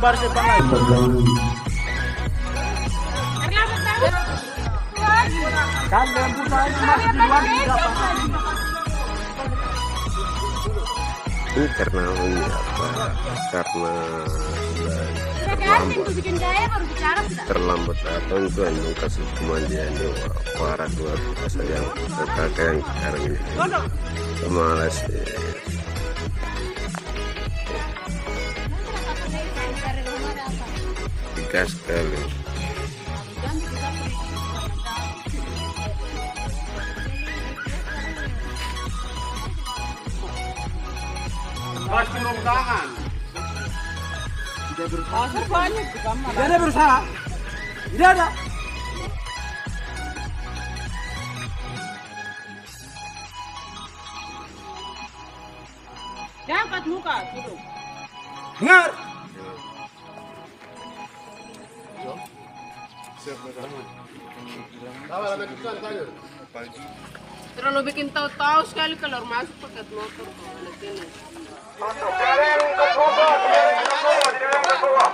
Tubar siapa lagi? Kan dalam perusahaan masuk di luar tidak apa ini karena apa karena terlambat terlambat datang itu hanya kasih kemandian di para dua biasa yang kakak yang sekarang ini malas tiga sekali Mas turun tangan. Tidak ada berusaha. Tidak ada. Muka gitu. Dengar. Pero lo bikin tahu-tahu sekali kalau masuk pakai motor kalau sini. Masuk. Kalian untuk keluar, kalian untuk keluar, kalian untuk keluar.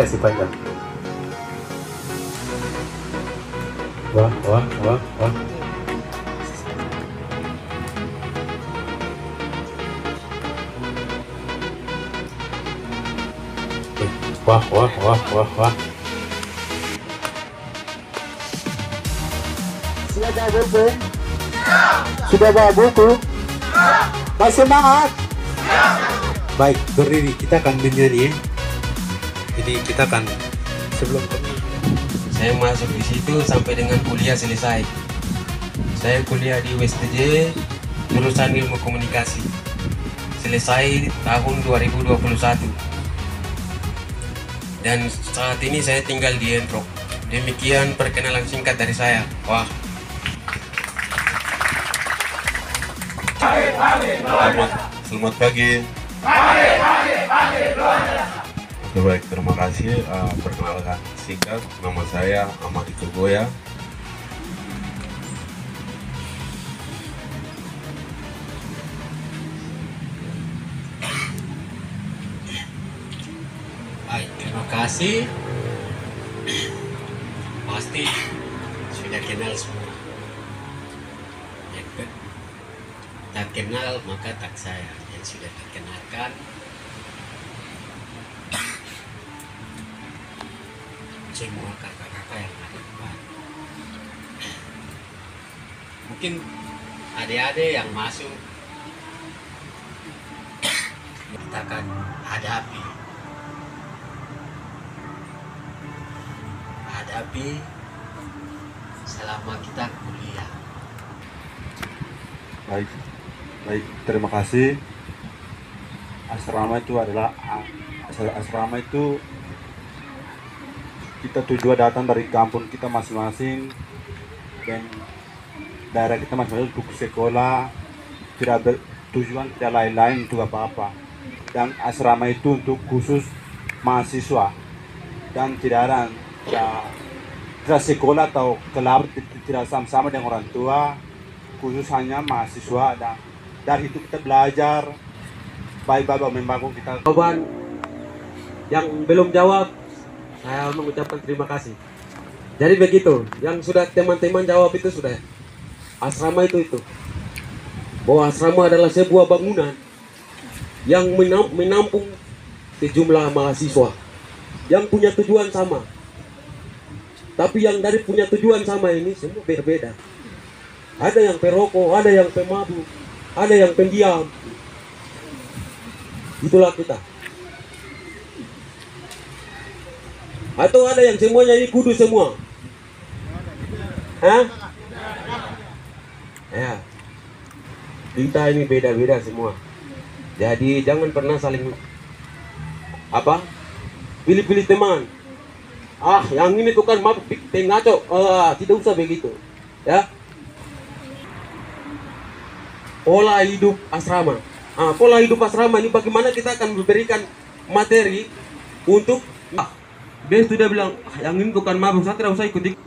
Kaki kasih panjang. Wah, wah, wah, wah. Wah, wah, wah, wah, wah. Sudah bawa buku? Sudah bawa buku? Masih semangat? Baik, berdiri. Kita akan menyanyi. ya. Jadi kita akan sebelum Saya masuk di situ sampai dengan kuliah selesai. Saya kuliah di USTJ jurusan Ilmu Komunikasi. Selesai tahun 2021. Dan saat ini saya tinggal di Entrok. Demikian perkenalan singkat dari saya. Wah, Selamat pagi. Oke, baik, terima kasih. Eh, perkenalkan singkat, nama saya Ahmad Ikugoya. baik. Terima kasih. Pasti sudah kenal semua. Ya, Tak kenal maka tak saya yang sudah dikenalkan. Semua kakak-kakak yang ada di depan. Mungkin adik-adik yang masuk kita akan hadapi hadapi selama kita kuliah. Baik, baik. Terima kasih. Asrama itu adalah as- asrama itu kita tujuan datang dari kampung kita masing-masing. Dan daerah kita masing-masing untuk sekolah. Tidak bertujuan tidak lain-lain untuk apa-apa. Dan asrama itu untuk khusus mahasiswa. Dan tidak ada tidak, tidak sekolah atau kelab tidak sama-sama dengan orang tua. Khusus hanya mahasiswa. Dan dari itu kita belajar. Baik-baik membangun kita jawaban yang belum jawab saya mengucapkan terima kasih. Jadi begitu yang sudah teman-teman jawab itu sudah. Asrama itu itu. Bahwa asrama adalah sebuah bangunan yang menam- menampung sejumlah mahasiswa yang punya tujuan sama. Tapi yang dari punya tujuan sama ini semua berbeda ada yang perokok, ada yang pemabuk, ada yang pendiam, itulah kita atau ada yang semuanya ini kudu semua? Hah? ya. Kita ini beda-beda semua. Jadi jangan pernah saling apa? Pilih-pilih teman. Ah yang ini tuh kan mabuk ngaco. Ah tidak usah begitu. Ya. Pola hidup asrama. Ah, pola hidup asrama ini bagaimana kita akan memberikan materi untuk ah, dia sudah bilang yang ini bukan mabuk saya tidak usah ikut.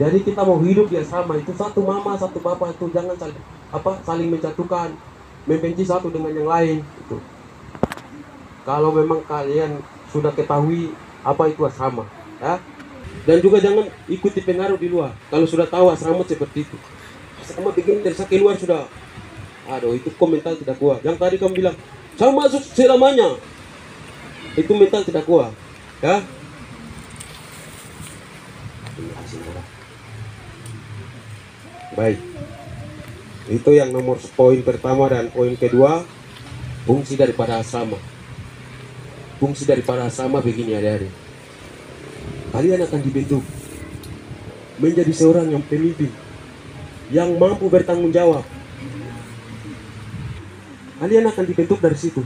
Jadi kita mau hidup di asrama itu satu mama satu bapak itu jangan saling apa saling menjatuhkan, membenci satu dengan yang lain itu. Kalau memang kalian sudah ketahui apa itu asrama, ya. Dan juga jangan ikuti pengaruh di luar. Kalau sudah tahu asrama seperti itu, asrama bikin dari keluar sudah Aduh, itu kok mental tidak kuat. Yang tadi kamu bilang, saya masuk selamanya. Itu mental tidak kuat. Ya. Baik. Itu yang nomor poin pertama dan poin kedua, fungsi daripada asrama. Fungsi daripada asrama begini adik-adik. Kalian akan dibentuk menjadi seorang yang pemimpin yang mampu bertanggung jawab kalian akan dibentuk dari situ.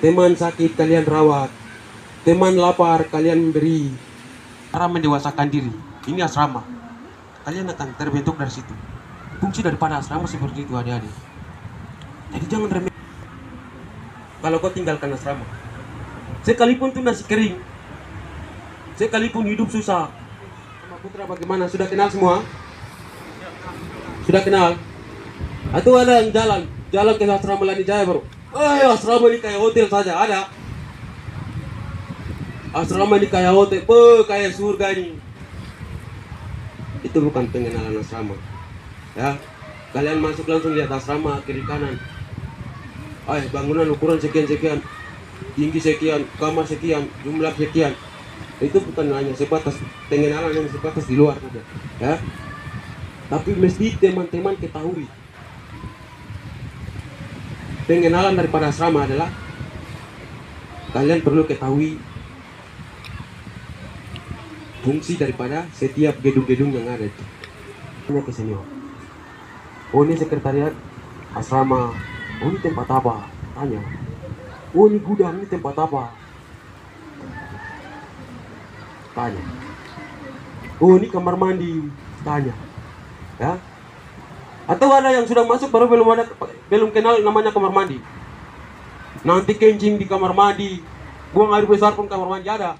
Teman sakit kalian rawat, teman lapar kalian memberi. Cara mendewasakan diri, ini asrama. Kalian akan terbentuk dari situ. Fungsi daripada asrama seperti itu adik-adik. Jadi jangan remeh. Kalau kau tinggalkan asrama, sekalipun tuh nasi kering, sekalipun hidup susah. Sama putra bagaimana? Sudah kenal semua? Sudah kenal? Atau ada yang jalan? jalan ke Sastra Melani Jaya bro Eh, asrama ini kayak hotel saja ada. Asrama ini kayak hotel, pe, kayak surga ini. Itu bukan pengenalan asrama. Ya, kalian masuk langsung lihat asrama kiri kanan. Eh, bangunan ukuran sekian sekian, tinggi sekian, kamar sekian, jumlah sekian. Itu bukan hanya sebatas pengenalan yang sebatas di luar saja. Ya, tapi mesti teman-teman ketahui pengenalan daripada asrama adalah kalian perlu ketahui fungsi daripada setiap gedung-gedung yang ada itu. Tanya ke senior. Oh ini sekretariat asrama. Oh ini tempat apa? Tanya. Oh ini gudang, ini tempat apa? Tanya. Oh ini kamar mandi. Tanya. Ya. Atau ada yang sudah masuk baru belum ada belum kenal namanya kamar mandi. Nanti kencing di kamar mandi, buang air besar pun kamar mandi ada.